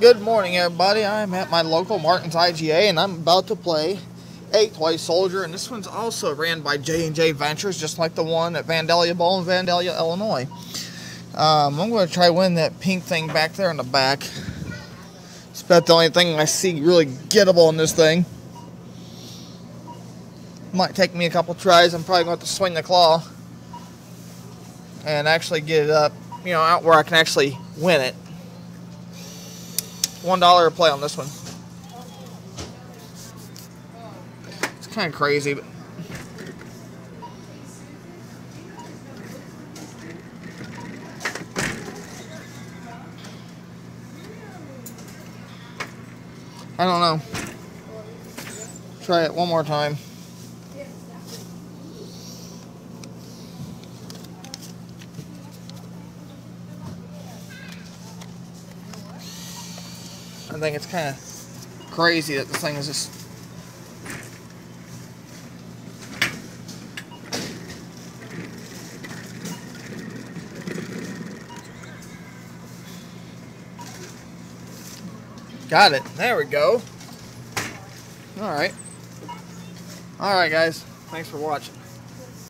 Good morning, everybody. I'm at my local Martin's IGA, and I'm about to play Eighth Way Soldier. And this one's also ran by J&J Ventures, just like the one at Vandalia Bowl in Vandalia, Illinois. Um, I'm going to try win that pink thing back there in the back. It's about the only thing I see really gettable in this thing. Might take me a couple tries. I'm probably going to have to swing the claw and actually get it up, you know, out where I can actually win it. One dollar a play on this one. It's kind of crazy, but I don't know. Try it one more time. I think it's kind of crazy that this thing is just Got it. There we go. All right. All right, guys. Thanks for watching.